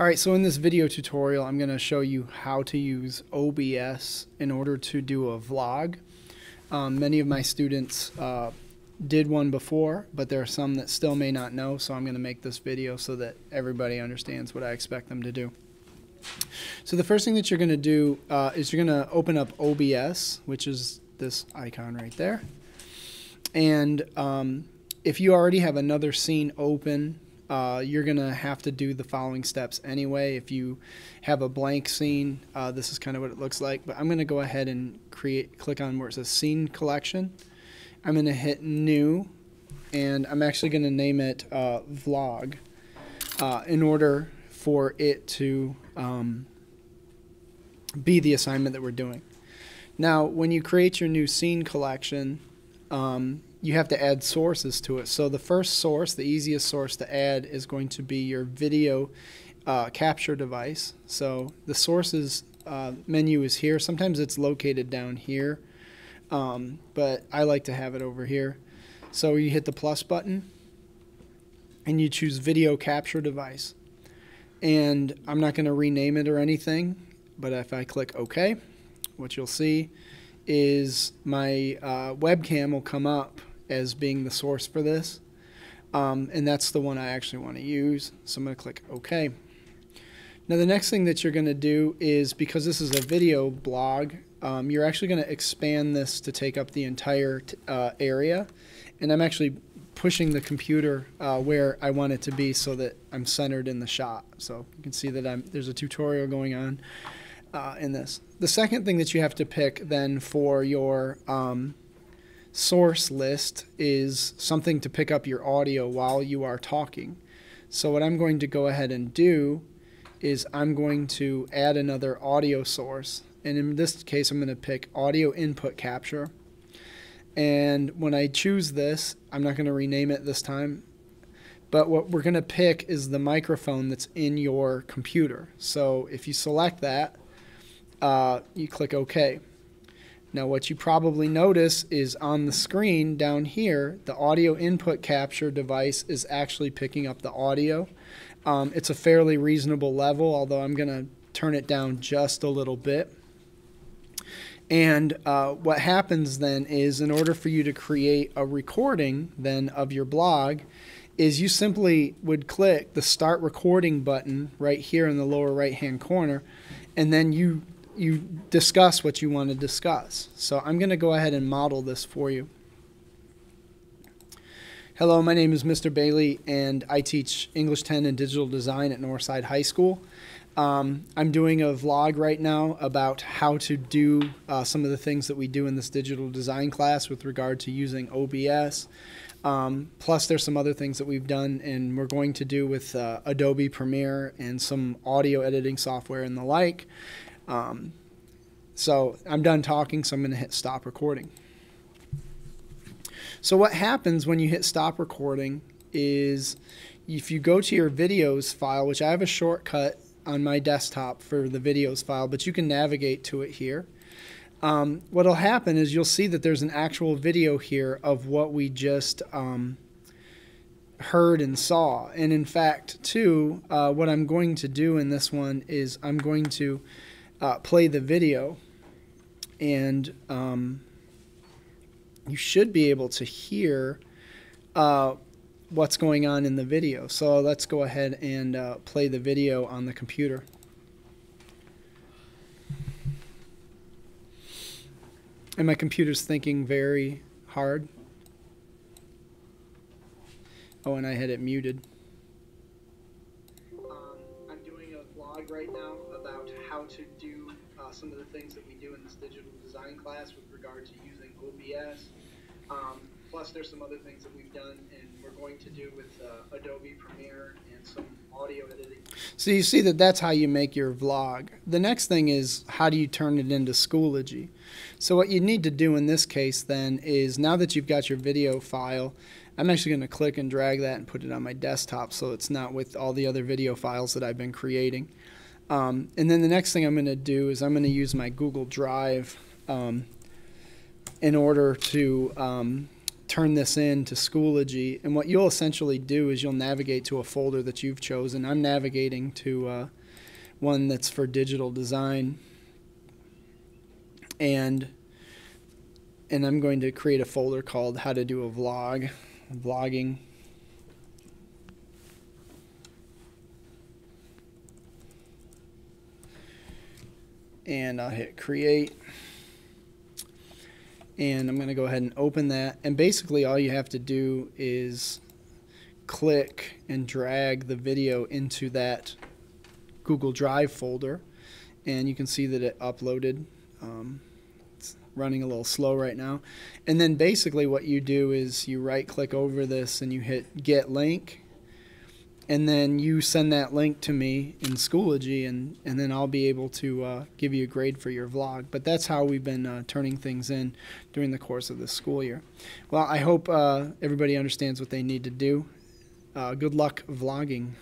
All right, so in this video tutorial, I'm going to show you how to use OBS in order to do a vlog. Um, many of my students uh, did one before, but there are some that still may not know, so I'm going to make this video so that everybody understands what I expect them to do. So the first thing that you're going to do uh, is you're going to open up OBS, which is this icon right there. And um, if you already have another scene open, uh, you're going to have to do the following steps anyway. If you have a blank scene, uh, this is kind of what it looks like. But I'm going to go ahead and create, click on where it says Scene Collection. I'm going to hit New, and I'm actually going to name it uh, Vlog uh, in order for it to um, be the assignment that we're doing. Now, when you create your new scene collection, um, you have to add sources to it. So the first source, the easiest source to add is going to be your video uh, capture device. So the sources uh, menu is here. Sometimes it's located down here, um, but I like to have it over here. So you hit the plus button and you choose video capture device. And I'm not going to rename it or anything, but if I click OK, what you'll see is my uh, webcam will come up as being the source for this. Um, and that's the one I actually want to use. So I'm going to click OK. Now the next thing that you're going to do is, because this is a video blog, um, you're actually going to expand this to take up the entire uh, area. And I'm actually pushing the computer uh, where I want it to be so that I'm centered in the shot. So you can see that I'm, there's a tutorial going on uh, in this. The second thing that you have to pick then for your um, source list is something to pick up your audio while you are talking. So what I'm going to go ahead and do is I'm going to add another audio source. And in this case, I'm going to pick audio input capture. And when I choose this, I'm not going to rename it this time. But what we're going to pick is the microphone that's in your computer. So if you select that, uh, you click OK. Now what you probably notice is on the screen down here, the audio input capture device is actually picking up the audio. Um, it's a fairly reasonable level, although I'm going to turn it down just a little bit. And uh, what happens then is in order for you to create a recording then of your blog, is you simply would click the start recording button right here in the lower right hand corner and then you you discuss what you want to discuss. So I'm going to go ahead and model this for you. Hello, my name is Mr. Bailey, and I teach English 10 and digital design at Northside High School. Um, I'm doing a vlog right now about how to do uh, some of the things that we do in this digital design class with regard to using OBS. Um, plus, there's some other things that we've done and we're going to do with uh, Adobe Premiere and some audio editing software and the like. Um, so I'm done talking, so I'm going to hit stop recording. So what happens when you hit stop recording is if you go to your videos file, which I have a shortcut on my desktop for the videos file, but you can navigate to it here. Um, what'll happen is you'll see that there's an actual video here of what we just um, heard and saw. And in fact, too, uh, what I'm going to do in this one is I'm going to uh, play the video, and um, you should be able to hear uh, what's going on in the video. So let's go ahead and uh, play the video on the computer. And my computer's thinking very hard. Oh, and I had it muted. Um, I'm doing a vlog right now uh, some of the things that we do in this digital design class with regard to using OBS. Um, plus, there's some other things that we've done and we're going to do with uh, Adobe Premiere and some audio editing. So you see that that's how you make your vlog. The next thing is how do you turn it into Schoology? So what you need to do in this case then is now that you've got your video file, I'm actually going to click and drag that and put it on my desktop so it's not with all the other video files that I've been creating. Um, and then the next thing I'm going to do is I'm going to use my Google Drive um, in order to um, turn this in to Schoology. And what you'll essentially do is you'll navigate to a folder that you've chosen. I'm navigating to uh, one that's for digital design. And and I'm going to create a folder called How to Do a Vlog, Vlogging. And I'll hit Create. And I'm going to go ahead and open that. And basically, all you have to do is click and drag the video into that Google Drive folder. And you can see that it uploaded. Um, running a little slow right now. And then basically what you do is you right click over this and you hit get link and then you send that link to me in Schoology and, and then I'll be able to uh, give you a grade for your vlog. But that's how we've been uh, turning things in during the course of this school year. Well, I hope uh, everybody understands what they need to do. Uh, good luck vlogging.